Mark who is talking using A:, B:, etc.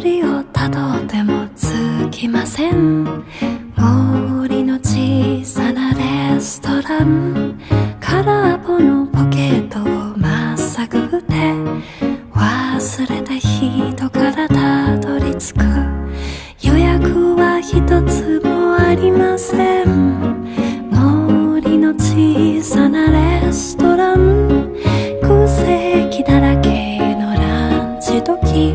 A: りをたどってもつきません。森の小さなレストラン。空っぽのポケットをまっさぐって忘れた人からたどり着く。予約は一つもありません。森の小さなレストラン。空席だらけのランチ時。